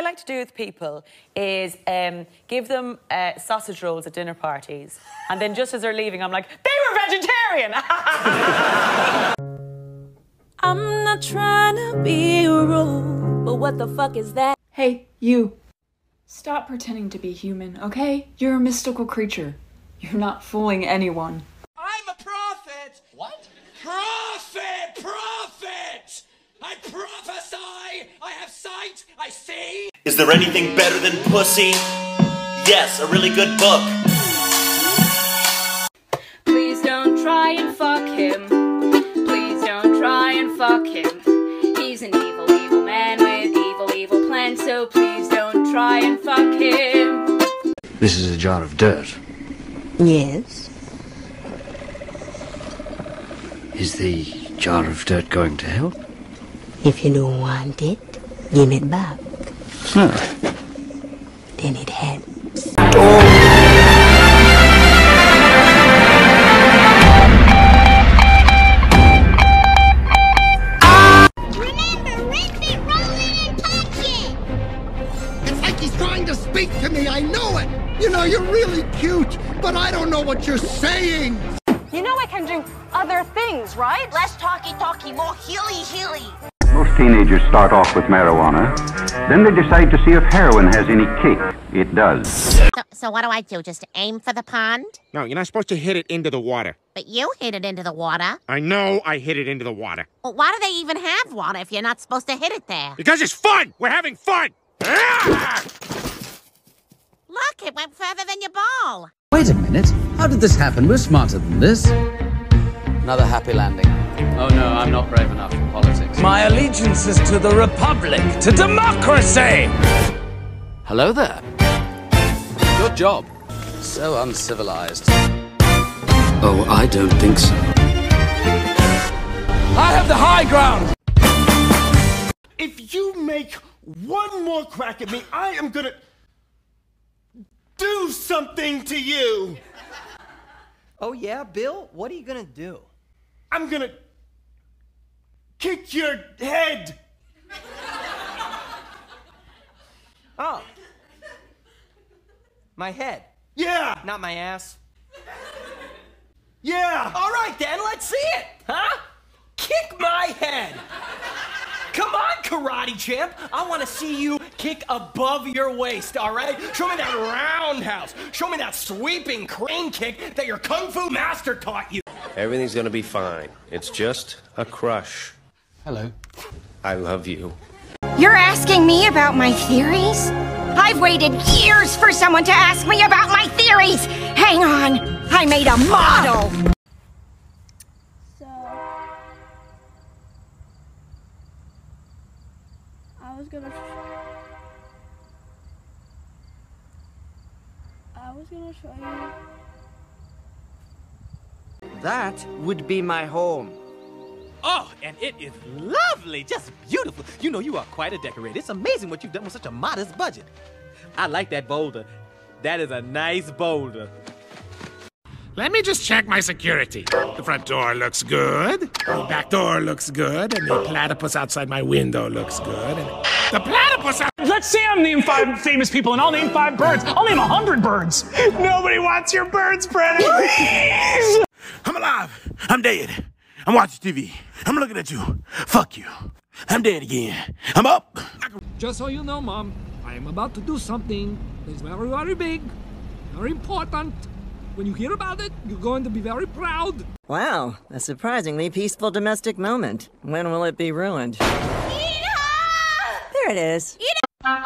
I like to do with people is um, give them uh, sausage rolls at dinner parties, and then just as they're leaving, I'm like, they were vegetarian. I'm not trying to be rude, but what the fuck is that? Hey, you. Stop pretending to be human, okay? You're a mystical creature. You're not fooling anyone. I'm a prophet! What? Prophet! Prophet! I prophesy! I have sight! I see! Is there anything better than pussy? Yes, a really good book. Please don't try and fuck him. Please don't try and fuck him. He's an evil, evil man with evil, evil plans, so please don't try and fuck him. This is a jar of dirt. Yes. Is the jar of dirt going to help? If you don't want it, give it back. No. Then it helps. Remember, Ricky, Rollin' and Catch it! It's like he's trying to speak to me. I know it. You know, you're really cute, but I don't know what you're saying. You know I can do other things, right? Less talky talky, more healy healy. Most teenagers start off with marijuana. Then they decide to see if heroin has any kick. It does. So, so what do I do? Just aim for the pond? No, you're not supposed to hit it into the water. But you hit it into the water. I know I hit it into the water. Well, why do they even have water if you're not supposed to hit it there? Because it's fun! We're having fun! Ah! Look, it went further than your ball. Wait a minute. How did this happen? We're smarter than this. Another happy landing. Oh no, I'm not brave enough for politics. My allegiance is to the Republic, to democracy! Hello there. Good job. So uncivilized. Oh, I don't think so. I have the high ground! If you make one more crack at me, I am gonna do something to you. Oh, yeah, Bill? What are you gonna do? I'm gonna kick your head. Oh. My head. Yeah. Not my ass. Yeah. All right, then, let's see it. Huh? Kick my head. Come on, karate champ. I want to see you kick above your waist, all right? Show me that roundhouse. Show me that sweeping crane kick that your kung fu master taught you. Everything's gonna be fine. It's just a crush. Hello. I love you. You're asking me about my theories? I've waited years for someone to ask me about my theories! Hang on, I made a model! So... I was gonna... I was gonna show you... That would be my home. And it is lovely, just beautiful. You know you are quite a decorator. It's amazing what you've done with such a modest budget. I like that boulder. That is a nice boulder. Let me just check my security. The front door looks good. The back door looks good. And the platypus outside my window looks good. And the platypus out- Let's say I'm name five famous people and I'll name five birds. I'll name a hundred birds. Nobody wants your birds, Brennan. Please! I'm alive. I'm dead. I'm watching TV. I'm looking at you. Fuck you. I'm dead again. I'm up. Just so you know, Mom, I am about to do something that's very, very big, very important. When you hear about it, you're going to be very proud. Wow, a surprisingly peaceful domestic moment. When will it be ruined? There it is. Are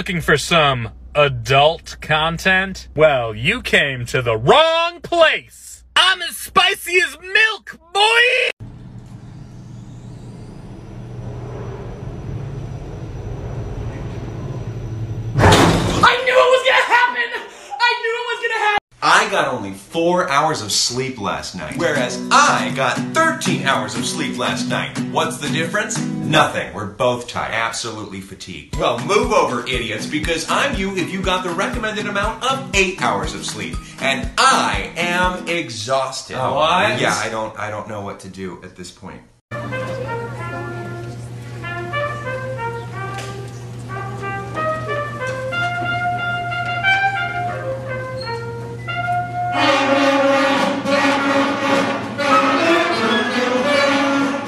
looking for some adult content? Well, you came to the wrong place. I'm as spicy as milk, boy! I knew it was gonna happen! I knew it was gonna happen! I I got only four hours of sleep last night, whereas I got 13 hours of sleep last night. What's the difference? Nothing. We're both tired. Absolutely fatigued. Well, move over, idiots, because I'm you if you got the recommended amount of eight hours of sleep. And I am exhausted. Oh, what? Yeah, I don't I don't know what to do at this point.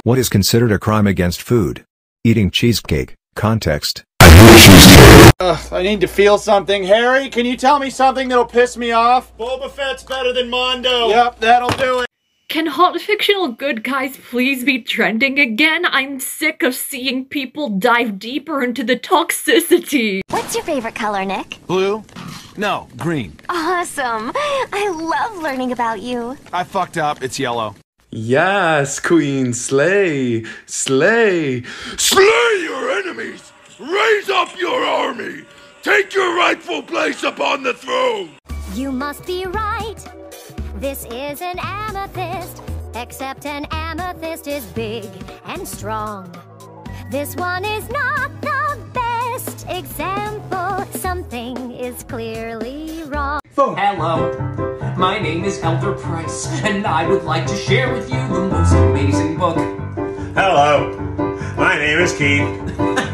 What is considered a crime against food? Eating cheesecake. Context. Ugh, I need to feel something. Harry, can you tell me something that'll piss me off? Boba Fett's better than Mando. Yep, that'll do it. Can hot fictional good guys please be trending again? I'm sick of seeing people dive deeper into the toxicity. What's your favorite color, Nick? Blue? No, green. Awesome. I love learning about you. I fucked up. It's yellow. Yes, Queen, slay, slay, Slay your enemies! Raise up your army! Take your rightful place upon the throne! You must be right. This is an amethyst, except an amethyst is big and strong. This one is not the best example. Something is clearly wrong. Hello, my name is Elder Price, and I would like to share with you the most amazing book. Hello, my name is Keith,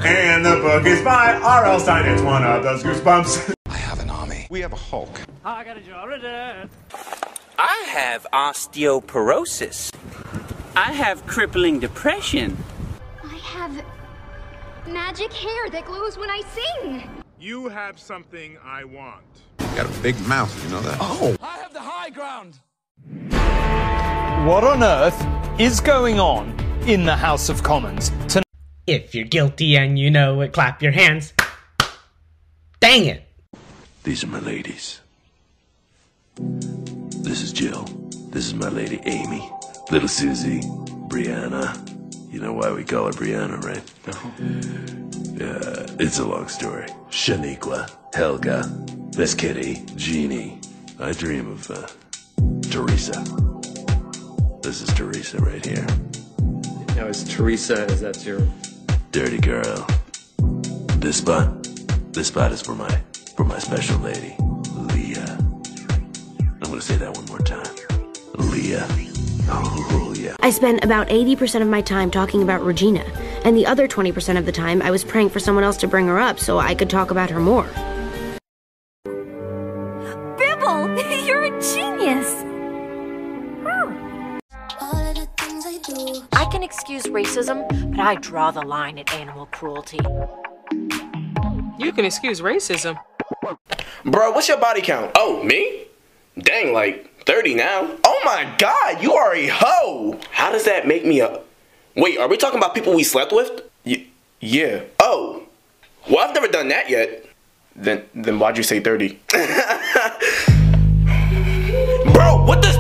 and the book is by R.L. Stine. It's one of those goosebumps. I have an army. We have a Hulk. I got a jar of that. I have osteoporosis. I have crippling depression. I have magic hair that glows when I sing. You have something I want. You got a big mouth, you know that? Oh! I have the high ground. What on earth is going on in the House of Commons tonight? If you're guilty and you know it, clap your hands. Dang it. These are my ladies. This is Jill. This is my lady Amy. Little Susie. Brianna. You know why we call her Brianna, right? No. Yeah, it's a long story. Shaniqua. Helga. Miss Kitty. Jeannie. I dream of, uh, Teresa. This is Teresa right here. Now, is Teresa, is that your. Dirty girl. This spot. This spot is for my for my special lady, Leah. I'm gonna say that one more time. Leah. I spent about 80% of my time talking about Regina, and the other 20% of the time I was praying for someone else to bring her up so I could talk about her more. Bibble, you're a genius. Hmm. I can excuse racism, but I draw the line at animal cruelty. You can excuse racism. Bro, what's your body count? Oh, me? Dang, like 30 now. Oh my god, you are a hoe! How does that make me a. Wait, are we talking about people we slept with? Y- yeah. Oh. Well, I've never done that yet. Then, then why'd you say 30? Bro, what does 30